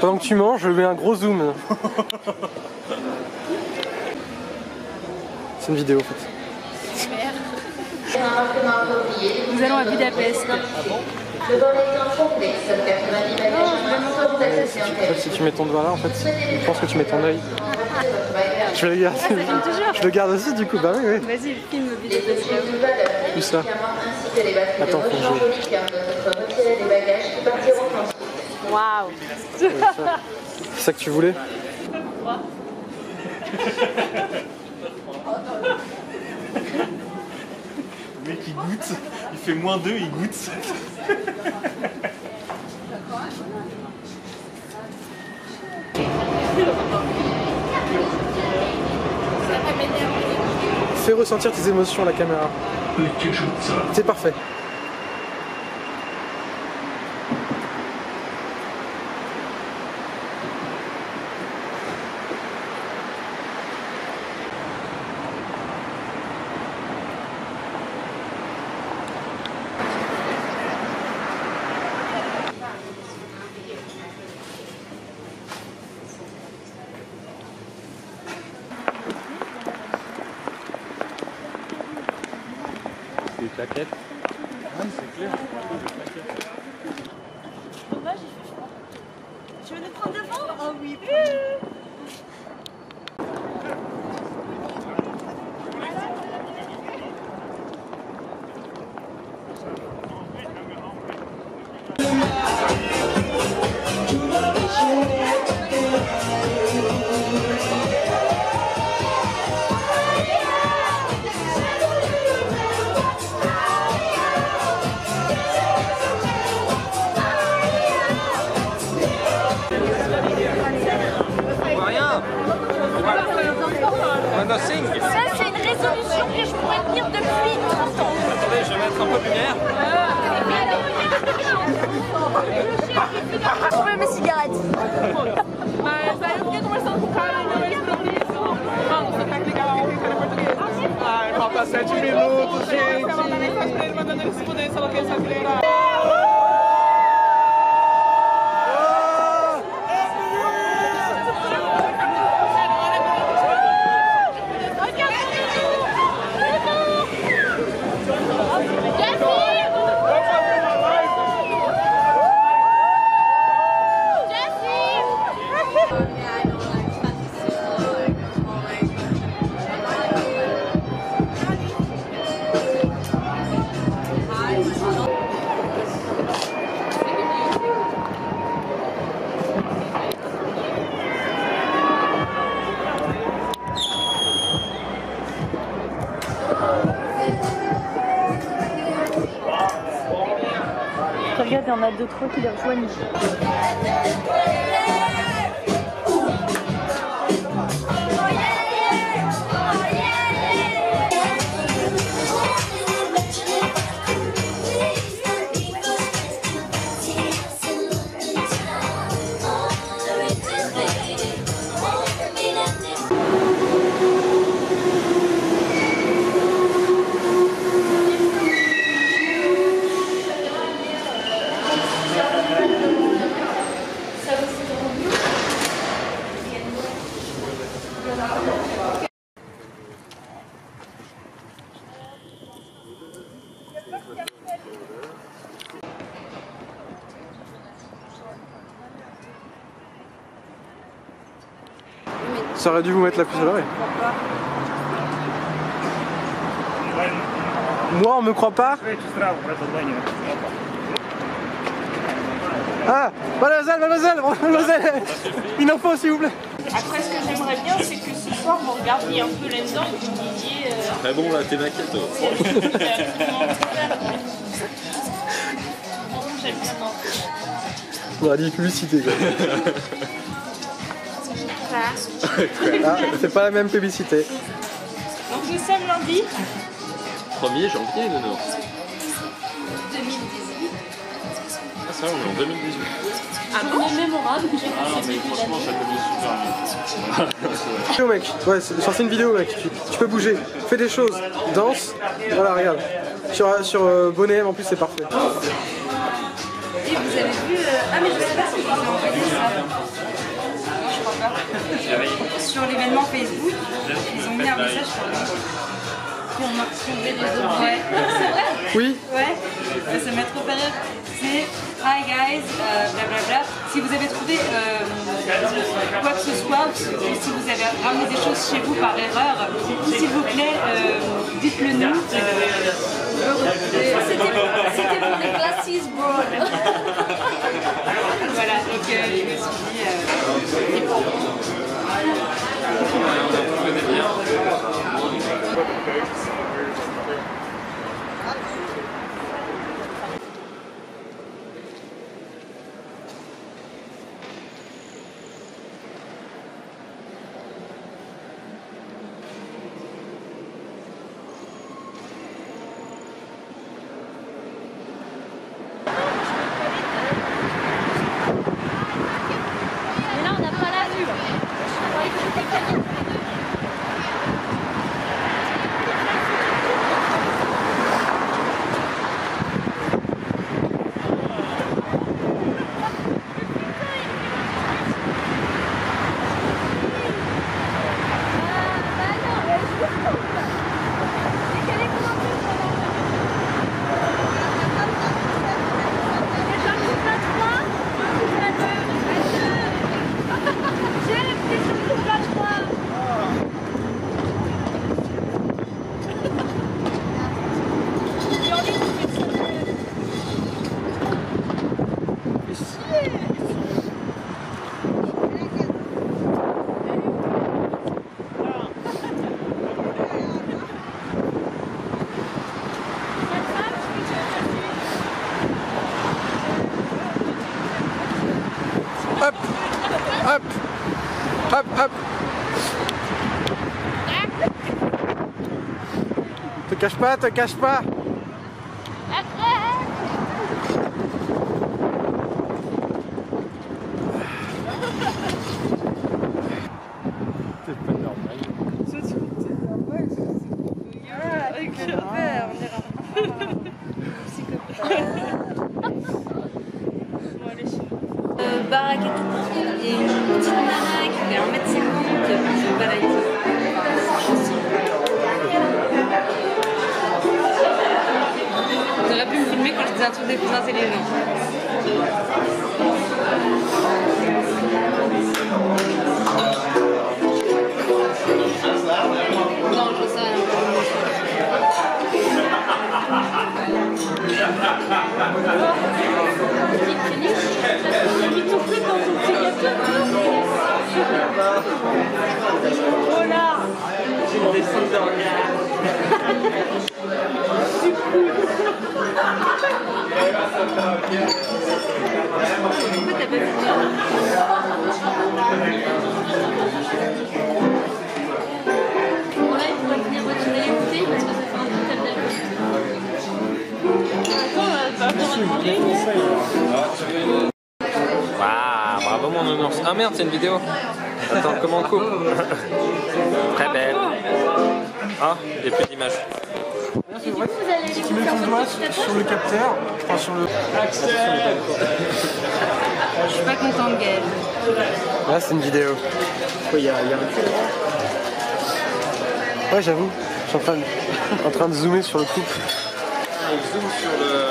Pendant que tu manges, je mets un gros zoom. C'est une vidéo en fait. Nous allons à Budapest. En fait, si tu mets ton doigt là, en fait, je pense que tu mets ton œil. Je le garde. Je le garde aussi du coup, bah oui, oui. Vas-y, filme Budapest. Tout ça. Attends, faut que je... Waouh C'est ça que tu voulais Le mec il goûte, il fait moins 2, il goûte. Fais ressentir tes émotions à la caméra. C'est parfait. Des plaquettes. Ouais, c'est clair. Tu veux nous prendre devant Oh oui. Ça, Regarde, il y en a deux, trois qui les rejoignent. Ça aurait dû vous mettre la puce à l'oreille. Moi, on me croit pas Ah Mademoiselle, mademoiselle, mademoiselle Une info, s'il vous plaît Après, ce que j'aimerais bien, c'est que ce soir, vous regardiez un peu là-dedans et que vous disiez. euh, Très bon là, t'es maquette. Vraiment, J'aime bien. On dit publicité, quoi. Ah, c'est pas la même publicité. Donc, nous sommes lundi. 1er janvier, Nono. Ah, ça, est en 2018. Journée mémorable que j'ai fait Franchement, ça commence super bien. Mec, ouais, c'est enfin, c'est une vidéo mec, tu, tu peux bouger, fais des choses, danse, voilà regarde. Sur, sur euh, Bonnet en plus c'est parfait. Et vous avez vu. euh, Ah, mais je sais pas si je vous ai envoyé ça. Non, je crois pas. Sur l'événement Facebook, ils ont mis un message sur le on a retrouvé des objets. Ouais. C'est vrai? Oui Ouais. Ça m'a trop fait rire. Hi guys, euh, blablabla. Si vous avez trouvé euh, quoi que ce soit, ou si vous avez ramené des choses chez vous par erreur, s'il vous plaît, euh, dites-le nous. C'était pour les classes, bro. Voilà, donc euh, je me suis dit. euh, Mais là, on n'a pas la vue. Hop Hop Hop hop Te cache pas, te cache pas C'est pas normal. baraque et tout. Et une petite nana qui fait 1m50 qui se un truc des cousins et les. Non, je sais rien. Pourquoi t'as pas filmé Bon, là, il faudrait venir retirer les bouteilles parce que ça fait un peu Waouh, bravo mon nounours. Ah merde, c'est une vidéo. Attends, comment on coupe? Très belle. Ah, il n'y a d'image. C'est vrai, si tu mets ton doigt sur, le capteur, enfin sur le. Je suis pas contente, Gaëlle. Là, c'est une vidéo. Ouais, il y a, il y a un Ouais, j'avoue. Je suis en train, de, en train de zoomer sur le couple. On zoome sur le.